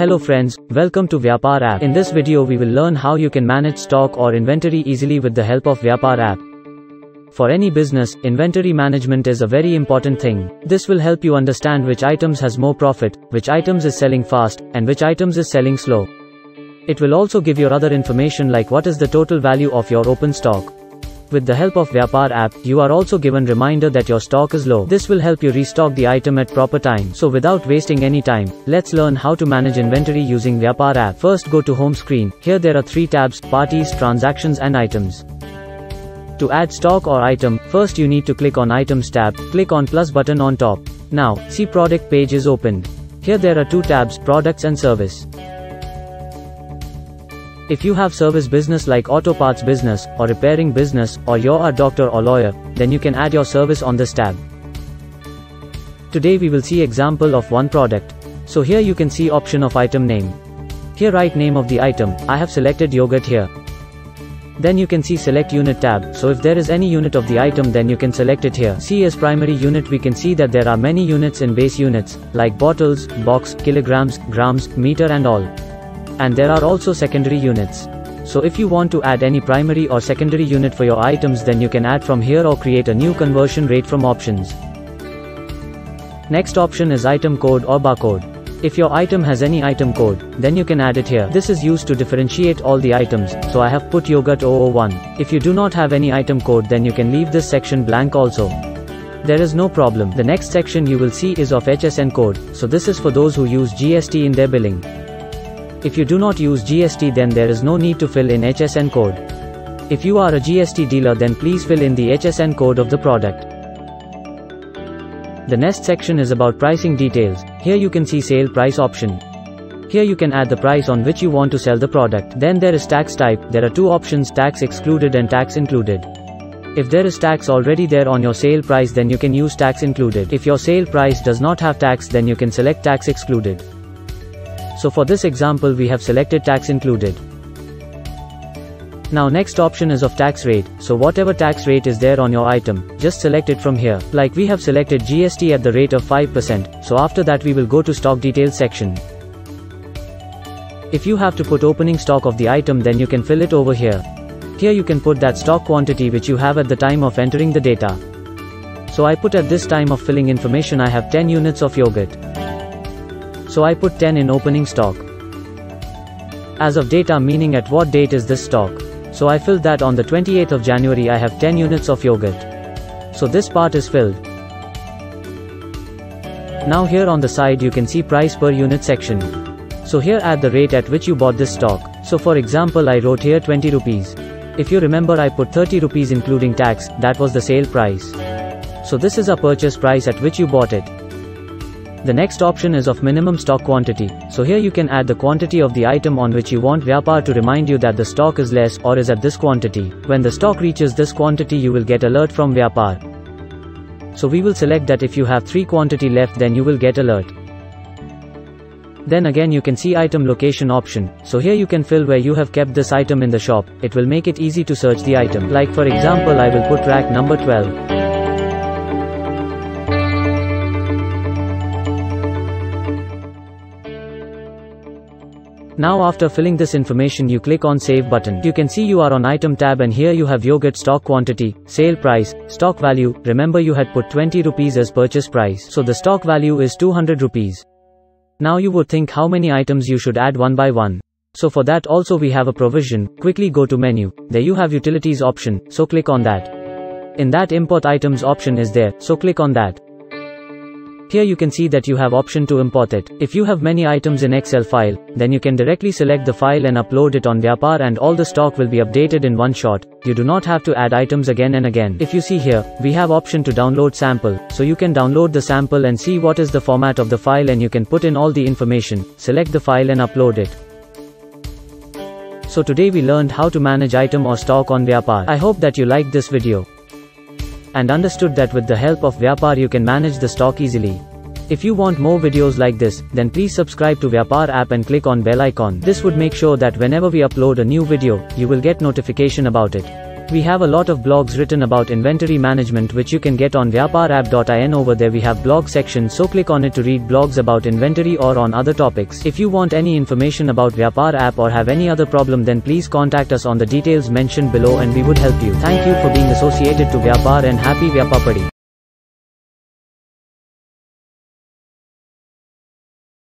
Hello friends, welcome to Vyapar app. In this video we will learn how you can manage stock or inventory easily with the help of Vyapar app. For any business, inventory management is a very important thing. This will help you understand which items has more profit, which items is selling fast, and which items is selling slow. It will also give your other information like what is the total value of your open stock. With the help of Vyapar app, you are also given reminder that your stock is low. This will help you restock the item at proper time. So without wasting any time, let's learn how to manage inventory using Vyapar app. First go to home screen. Here there are three tabs, parties, transactions and items. To add stock or item, first you need to click on items tab, click on plus button on top. Now, see product page is opened. Here there are two tabs, products and service. If you have service business like auto parts business, or repairing business, or you're a doctor or lawyer, then you can add your service on this tab. Today we will see example of one product. So here you can see option of item name. Here write name of the item, I have selected yogurt here. Then you can see select unit tab, so if there is any unit of the item then you can select it here. See as primary unit we can see that there are many units in base units, like bottles, box, kilograms, grams, meter and all and there are also secondary units. So if you want to add any primary or secondary unit for your items then you can add from here or create a new conversion rate from options. Next option is item code or barcode. If your item has any item code, then you can add it here. This is used to differentiate all the items, so I have put yogurt 001. If you do not have any item code then you can leave this section blank also. There is no problem. The next section you will see is of HSN code, so this is for those who use GST in their billing. If you do not use GST then there is no need to fill in HSN code. If you are a GST dealer then please fill in the HSN code of the product. The next section is about pricing details. Here you can see sale price option. Here you can add the price on which you want to sell the product. Then there is tax type. There are two options tax excluded and tax included. If there is tax already there on your sale price then you can use tax included. If your sale price does not have tax then you can select tax excluded. So for this example we have selected tax included. Now next option is of tax rate, so whatever tax rate is there on your item, just select it from here. Like we have selected GST at the rate of 5%, so after that we will go to stock details section. If you have to put opening stock of the item then you can fill it over here. Here you can put that stock quantity which you have at the time of entering the data. So I put at this time of filling information I have 10 units of yogurt. So I put 10 in opening stock. As of data meaning at what date is this stock. So I filled that on the 28th of January I have 10 units of yogurt. So this part is filled. Now here on the side you can see price per unit section. So here add the rate at which you bought this stock. So for example I wrote here 20 rupees. If you remember I put 30 rupees including tax, that was the sale price. So this is a purchase price at which you bought it. The next option is of minimum stock quantity, so here you can add the quantity of the item on which you want Vyapar to remind you that the stock is less or is at this quantity. When the stock reaches this quantity you will get alert from Vyapar. So we will select that if you have 3 quantity left then you will get alert. Then again you can see item location option, so here you can fill where you have kept this item in the shop, it will make it easy to search the item. Like for example I will put rack number 12. Now after filling this information you click on save button. You can see you are on item tab and here you have yogurt stock quantity, sale price, stock value, remember you had put 20 rupees as purchase price, so the stock value is 200 rupees. Now you would think how many items you should add one by one. So for that also we have a provision, quickly go to menu, there you have utilities option, so click on that. In that import items option is there, so click on that. Here you can see that you have option to import it. If you have many items in Excel file, then you can directly select the file and upload it on Vyapar and all the stock will be updated in one shot. You do not have to add items again and again. If you see here, we have option to download sample. So you can download the sample and see what is the format of the file and you can put in all the information, select the file and upload it. So today we learned how to manage item or stock on Vyapar. I hope that you liked this video and understood that with the help of Vyapar you can manage the stock easily. If you want more videos like this, then please subscribe to Vyapar app and click on bell icon. This would make sure that whenever we upload a new video, you will get notification about it. We have a lot of blogs written about inventory management which you can get on vyaparapp.in over there we have blog section so click on it to read blogs about inventory or on other topics. If you want any information about Vyapar app or have any other problem then please contact us on the details mentioned below and we would help you. Thank you for being associated to Vyapar and happy Vyapapadi.